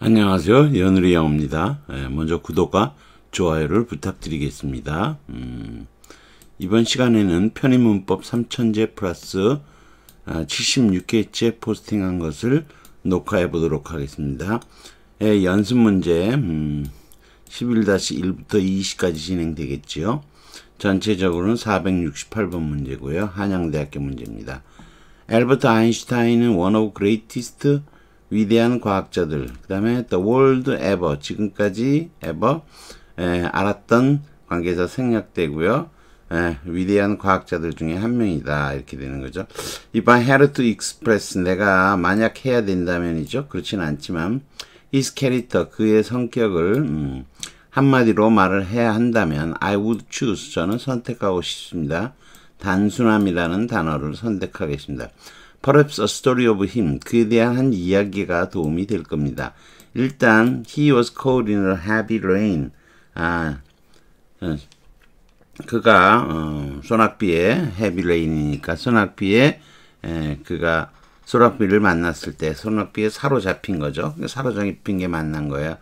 안녕하세요. 연우리 영입니다. 예, 먼저 구독과 좋아요를 부탁드리겠습니다. 음, 이번 시간에는 편의문법 3000제 플러스 76개째 아, 포스팅한 것을 녹화해 보도록 하겠습니다. 예, 연습 문제 음, 11-1부터 20까지 진행되겠지요. 전체적으로는 468번 문제고요. 한양대학교 문제입니다. 엘버트 아인슈타인은 one of greatest 위대한 과학자들, 그 다음에 the world ever, 지금까지 ever 에, 알았던 관계에서 생략되고요. 에, 위대한 과학자들 중에 한 명이다 이렇게 되는 거죠. 이번 had to express 내가 만약 해야 된다면이죠. 그렇진 않지만 his character 그의 성격을 음, 한마디로 말을 해야 한다면 I would choose 저는 선택하고 싶습니다. 단순함이라는 단어를 선택하겠습니다. Perhaps a story of him. 그에 대한 한 이야기가 도움이 될 겁니다. 일단 he was caught in a heavy rain. 아, 어, 그가 어, 소낙비의 heavy rain이니까 소낙비의 에, 그가 소낙비를 만났을 때 소낙비에 사로잡힌 거죠. 사로잡힌 게 만난 거예요.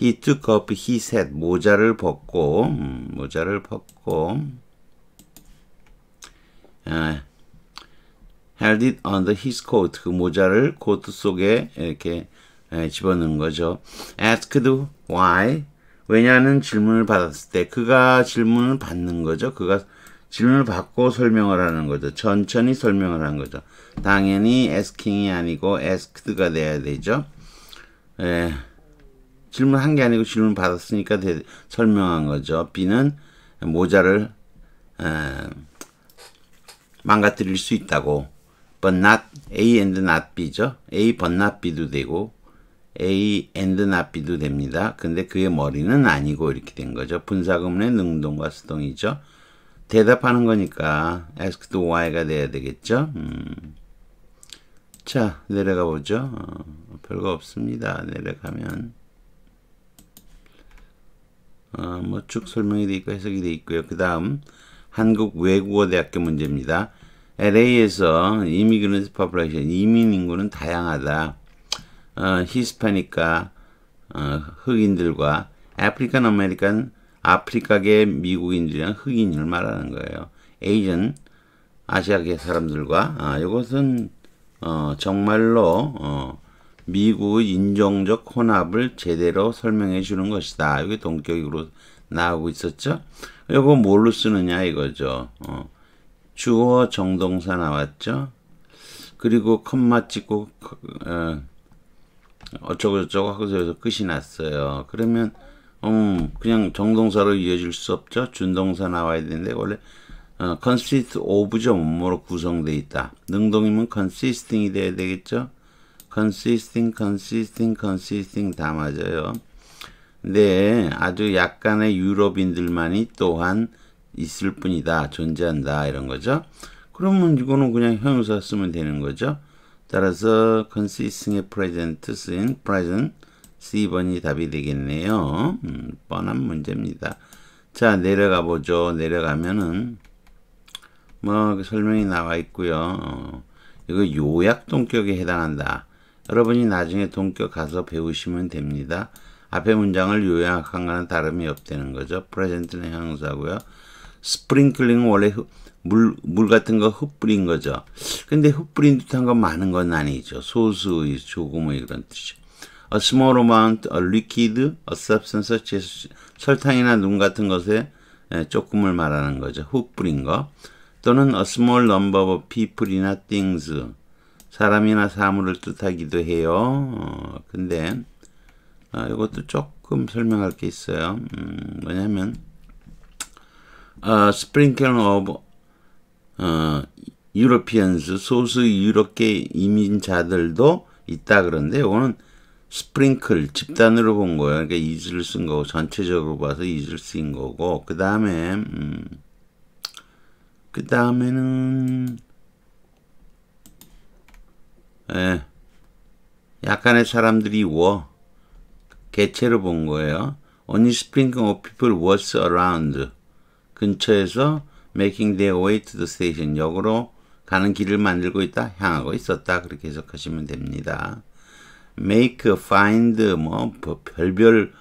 He took up his hat. 모자를 벗고 음, 모자를 벗고 아, held it under his coat. 그 모자를 코트 속에 이렇게 집어넣은 거죠. asked why. 왜냐하는 질문을 받았을 때 그가 질문을 받는 거죠. 그가 질문을 받고 설명을 하는 거죠. 천천히 설명을 하는 거죠. 당연히 asking이 아니고 asked가 돼야 되죠. 예. 질문한 게 아니고 질문 받았으니까 대, 설명한 거죠. B는 모자를 에, 망가뜨릴 수 있다고 but not A and not B죠. A but not B도 되고 A and not B도 됩니다. 근데 그의 머리는 아니고 이렇게 된 거죠. 분사구문의 능동과 수동이죠. 대답하는 거니까 asked why가 돼야 되겠죠. 음. 자 내려가 보죠. 어, 별거 없습니다. 내려가면 어, 뭐 쭉 설명이 되어 있고 해석이 되어 있고요. 그 다음 한국 외국어대학교 문제입니다. LA에서 immigrant population 이민 인구는 다양하다. 어, Hispanic과 어, 흑인들과 African American 아프리카계 미국인들이랑 흑인을 말하는 거예요. Asian 아시아계 사람들과 아, 이것은 어, 정말로 어, 미국의 인종적 혼합을 제대로 설명해 주는 것이다. 이게 동격으로 나오고 있었죠. 이거 뭘로 쓰느냐 이거죠. 어. 주어 정동사 나왔죠. 그리고 컴마 찍고 어, 어쩌고 저쩌고 하고서 끝이 났어요. 그러면 음, 그냥 정동사로 이어질 수 없죠. 준동사 나와야 되는데 원래 어, consist of죠. 뭐로 구성되어 있다. 능동이면 consisting이 돼야 되겠죠. consisting, consisting, consisting 다 맞아요. 네, 아주 약간의 유럽인들만이 또한 있을 뿐이다. 존재한다. 이런 거죠. 그러면 이거는 그냥 형용사 쓰면 되는 거죠. 따라서 consisting의 present 쓰인 present C번이 답이 되겠네요. 음, 뻔한 문제입니다. 자, 내려가 보죠. 내려가면은 뭐그 설명이 나와 있고요. 어, 이거 요약 동격에 해당한다. 여러분이 나중에 동격 가서 배우시면 됩니다. 앞에 문장을 요약한 거는 다름이 없다는 거죠. 프레젠트는 형용사고요. 스프링클링은 원래 물, 물 같은 거 흩뿌린 거죠. 근데 흩뿌린 듯한 건 많은 건 아니죠. 소수의, 조금의 그런 뜻이죠. A small amount, a liquid, a substance, such as 설탕이나 눈 같은 것에 조금을 말하는 거죠. 흩뿌린 거. 또는 a small number of people이나 things. 사람이나 사물을 뜻하기도 해요. 어, 근데, 어, 이것도 조금 설명할 게 있어요. 음, 뭐냐면, 어, sprinkle of 어, 유로피언스 소수 유럽계 이민자들도 있다 그런데 이거는 스프링클 집단으로 본 거예요. 그러니까 이즈를 쓴 거고 전체적으로 봐서 이즈를 쓴 거고 그 다음에 음, 그 다음에는 예, 약간의 사람들이 워 개체로 본 거예요. Only sprinkle of people was around. 근처에서 making their way to the station 역으로 가는 길을 만들고 있다 향하고 있었다 그렇게 해석하시면 됩니다. make, find 뭐 별별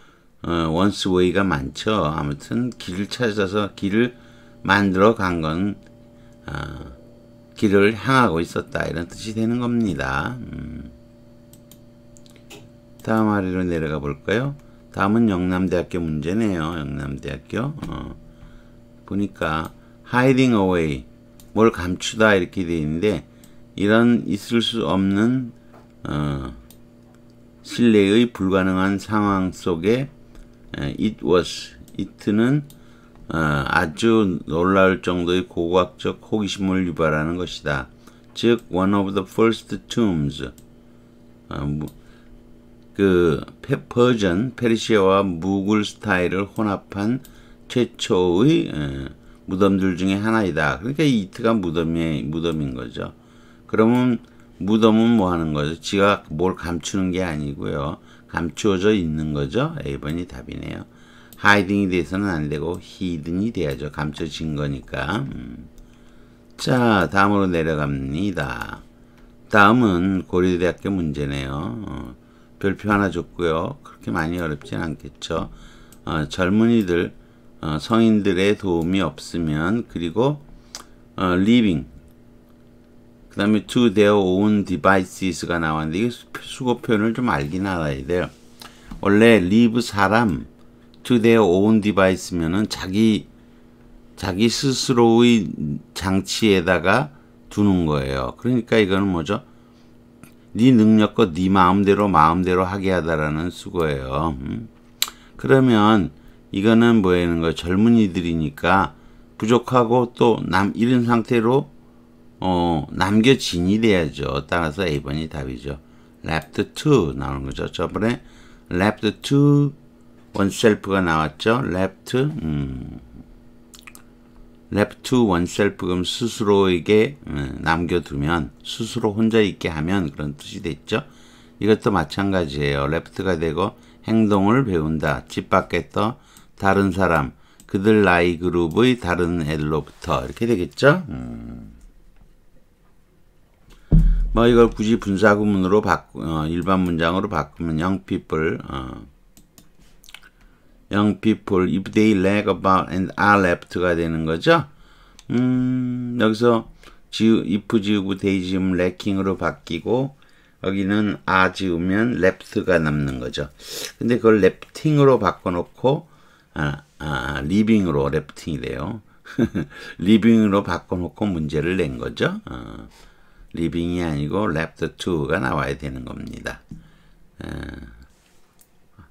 어, 원스 웨이가 많죠. 아무튼 길을 찾아서 길을 만들어 간건 어, 길을 향하고 있었다 이런 뜻이 되는 겁니다. 음. 다음 아래로 내려가 볼까요? 다음은 영남대학교 문제네요. 영남대학교 어. 보니까 hiding away 뭘 감추다 이렇게 되어 있는데 이런 있을 수 없는 어, 신뢰의 불가능한 상황 속에 it was it는 어, 아주 놀라울 정도의 고고학적 호기심을 유발하는 것이다. 즉 one of the first tombs 어, 그 퍼전 페르시아와 무굴 스타일을 혼합한 최초의 어, 무덤들 중에 하나이다. 그러니까 이트가 무덤의 무덤인 거죠. 그러면 무덤은 뭐 하는 거죠? 지가 뭘 감추는 게 아니고요. 감추어져 있는 거죠. A번이 답이네요. 하이딩이 돼서는 안 되고 히든이 돼야죠. 감춰진 거니까. 음. 자, 다음으로 내려갑니다. 다음은 고려대학교 문제네요. 어, 별표 하나 줬고요. 그렇게 많이 어렵진 않겠죠. 어, 젊은이들, 어, 성인들의 도움이 없으면 그리고 어, living 그 다음에 to their own devices가 나왔는데 이게 수거 표현을 좀 알긴 알아야 돼요. 원래 live 사람 to their own device면은 자기 자기 스스로의 장치에다가 두는 거예요. 그러니까 이거는 뭐죠? 네 능력과 네 마음대로 마음대로 하게 하다라는 수거예요. 음? 그러면 이거는 뭐라는 거예요? 젊은이들이니까 부족하고 또남 이런 상태로 어, 남겨 진이 돼야죠. 따라서 A번이 답이죠. left to 나오는 거죠. 저번에 left to oneself가 나왔죠. left 음, left to oneself 그럼 스스로에게 음, 남겨두면 스스로 혼자 있게 하면 그런 뜻이 됐죠. 이것도 마찬가지예요. left가 되고 행동을 배운다. 집 밖에서 다른 사람 그들 나이 그룹의 다른 애들로부터 이렇게 되겠죠. 음. 뭐 이걸 굳이 분사구문으로 바꾸 어, 일반 문장으로 바꾸면 young people 어, young people if they lag about and are left가 되는 거죠. 음, 여기서 지우, if 지우고 they 지우면 lacking으로 바뀌고 여기는 are 지우면 left가 남는 거죠. 근데 그걸 lefting으로 바꿔놓고 아, 아, living으로 lefting이 돼요. living으로 바꿔놓고 문제를 낸 거죠. 어. living이 아니고 left to가 나와야 되는 겁니다. 에,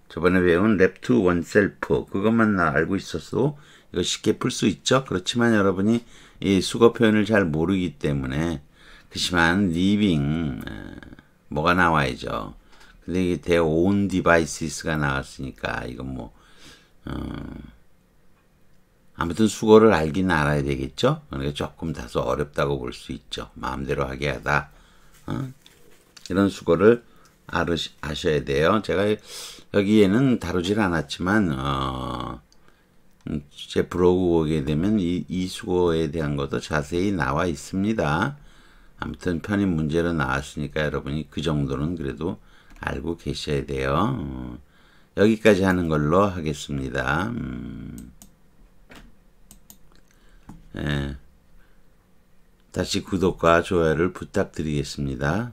저번에 배운 to oneself 그것만 알고 있었어 이거 쉽게 풀 수 있죠. 그렇지만 여러분이 이 수거 표현을 잘 모르기 때문에 그렇지만 living 에, 뭐가 나와야죠. 근데 이게 own devices가 나왔으니까 이건 뭐 어, 아무튼 수거를 알긴 알아야 되겠죠. 그러니까 조금 다소 어렵다고 볼 수 있죠. 마음대로 하게 하다. 어? 이런 수거를 알으시, 아셔야 돼요. 제가 여기에는 다루질 않았지만 어, 제 브로그 보게 되면 이, 이 수거에 대한 것도 자세히 나와 있습니다. 아무튼 편입 문제로 나왔으니까 여러분이 그 정도는 그래도 알고 계셔야 돼요. 어, 여기까지 하는 걸로 하겠습니다. 음. 예. 다시 구독과 좋아요를 부탁드리겠습니다.